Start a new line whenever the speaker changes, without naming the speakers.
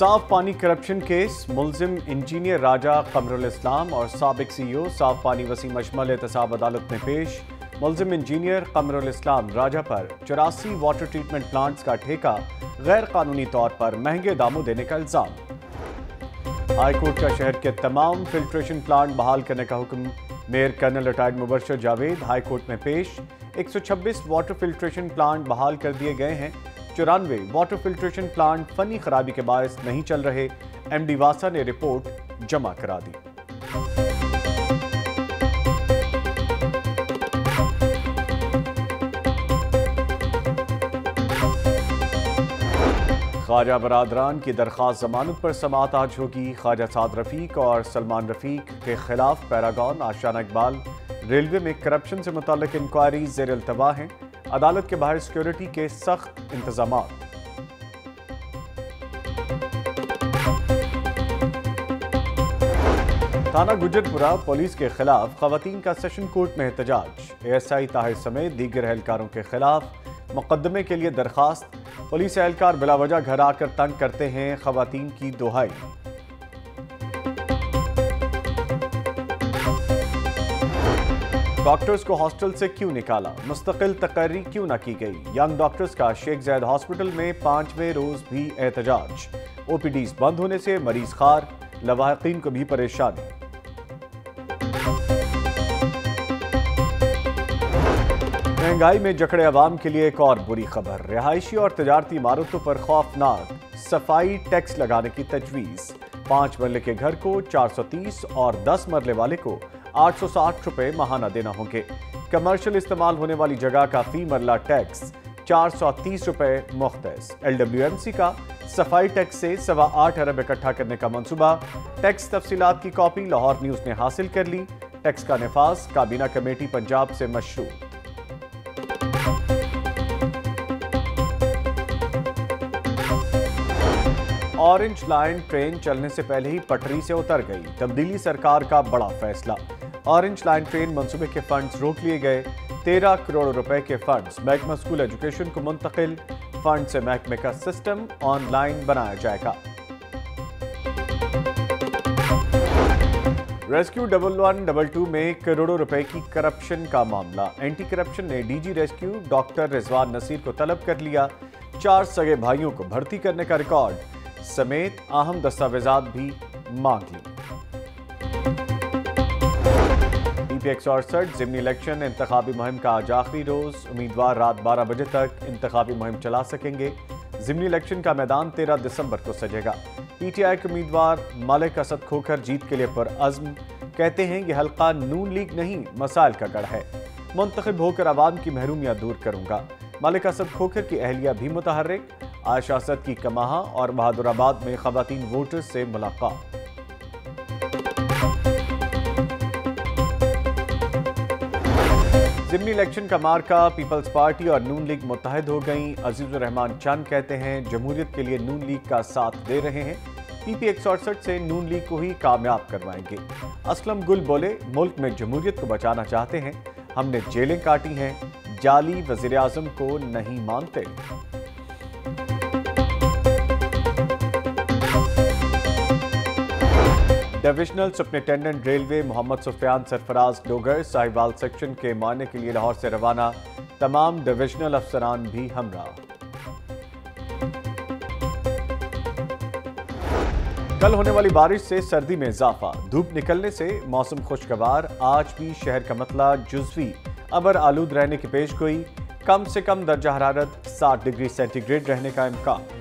صاف پانی corruption case ملزم انجینئر راجہ قمر الاسلام اور سابق سی او صاف پانی وسیم اشمل احتساب عدالت میں پیش۔ ملزم انجینئر قمر الاسلام راجہ پر چوراسی واٹر ٹریٹمنٹ پلانٹس کا ٹھیکہ، غیر قانونی طور پر مہنگے داموں دینے کا الزام۔ ہائی کورٹ کا شہر کے تمام فلٹریشن پلانٹ بحال کرنے کا حکم۔ Mayor colonel retired Mubashir Javed high court میں پیش۔ ایک سو چھبیس واٹر فلٹریشن پلانٹ بحال کر دیے گئے ہیں۔ چورانوے واٹر فلٹریشن پلانٹ فنی خرابی کے باعث نہیں چل رہے۔ ایم ڈی واسا نے رپورٹ جمع کرا دی۔ خواجہ برادران کی درخواست ضمانت پر سماعت آج ہوگی۔ خواجہ سعد رفیق اور سلمان رفیق کے خلاف پیراگون آشانہ اقبال۔ ریلوے میں کرپشن سے متعلق انکوائری زیر التوا ہیں۔ عدالت کے باہر سیکیورٹی کے سخت انتظامات۔ تھانہ گجرپورہ پولیس کے خلاف خواتین کا سیشن کورٹ میں احتجاج۔ اے ایس آئی طاہر سمیت دیگر اہلکاروں کے خلاف مقدمے کے لیے درخواست۔ پولیس اہلکار بلا وجہ گھر آ کر تنگ کرتے ہیں خواتین کی دہائی۔ ڈاکٹرز کو ہاسٹل سے کیوں نکالا؟ مستقل تقرری کیوں نہ کی گئی؟ ینگ ڈاکٹرز کا شیخ زید ہاسپٹل میں پانچویں روز بھی احتجاج۔ او پی ڈیز بند ہونے سے مریض خار، لواحقین کو بھی پریشانی۔ مہنگائی میں جکڑے عوام کے لیے ایک اور بری خبر۔ رہائشی اور تجارتی عمارتوں پر خوفناک۔ صفائی ٹیکس لگانے کی تجویز۔ پانچ مرلے کے گھر کو چار سو تیس اور دس مرلے والے کو آٹھ سو ساٹھ روپے ماہانہ دینا ہوں گے۔ کمرشل استعمال ہونے والی جگہ کا فی مرلہ ٹیکس چار سو تیس روپے مختص۔ ایل ڈبلیو ایم سی کا صفائی ٹیکس سے سوا آٹھ ارب اکٹھا کرنے کا منصوبہ۔ ٹیکس تفصیلات کی کاپی لاہور نیوز نے حاصل کر لی۔ ٹیکس کا نفاذ کابینہ کمیٹی پنجاب سے مشروع۔ اورنج لائن ٹرین چلنے سے پہلے ہی پٹری سے اتر گئی۔ تبدیلی سرکار کا بڑا فیصلہ۔ اورنج لائن ٹرین منصوبے کے فنڈز روک لیے گئے۔ تیرہ کروڑ روپے کے فنڈز محکمہ اسکول ایجوکیشن کو منتقل۔ فنڈ سے محکمے کا سسٹم آن لائن بنایا جائے گا۔ Rescue double one double two میں کروڑوں روپے کی کرپشن کا معاملہ۔ اینٹی کرپشن نے D G rescue doctor Rizwan Naseer کو طلب کر لیا۔ چار سگے بھائیوں کو بھرتی کرنے کا ریکارڈ سمیت اہم دستاویزات بھی مانگ لی پی ایک سو اڑسٹھ ضمنی الیکشن، انتخابی مہم کا آج آخری روز۔ امیدوار رات بارہ بجے تک انتخابی مہم چلا سکیں گے۔ ضمنی الیکشن کا میدان تیرہ دسمبر کو سجے گا۔ پی ٹی آئی کے امیدوار مالک اسد کھوکھر جیت کے لیے پر عزم کہتے ہیں یہ حلقہ نون لیگ نہیں، مسائل کا گڑھ ہے۔ منتخب ہو کر عوام کی محرومیاں دور کروں گا۔ مالک اسد کھوکھر کی اہلیہ بھی متحرک۔ عائشہ اسد کی کماہا اور بہادر آباد میں خواتین ووٹر سے ملاقات۔ ضمنی الیکشن کا مارکا، پیپلز پارٹی اور نون لیگ متحد ہو گئیں۔ عزیز الرحمان چند کہتے ہیں، جمہوریت کے لیے نون لیگ کا ساتھ دے رہے ہیں۔ پی پی ایک سو اڑسٹھ سے نون لیگ کو ہی کامیاب کروائیں گے۔ اسلم گل بولے، ملک میں جمہوریت کو بچانا چاہتے ہیں۔ ہم نے جیلیں کاٹی ہیں، جعلی وزیراعظم کو نہیں مانتے۔ Divisional superintendent railway Muhammad Sufyan Sarfraz Dogar Sahiwal section کے معنی کے لیے لاہور سے روانہ تمام ڈویژنل افسران بھی ہمراہ۔ کل ہونے والی بارش سے سردی میں اضافہ۔ دھوپ نکلنے سے موسم خوشگوار۔ آج بھی شہر کا مطلع جزوی۔ ابر آلود رہنے کی پیش گوئی۔ کم سے کم درجہ حرارت ساٹھ ڈگری سینٹی گریڈ رہنے کا امکان۔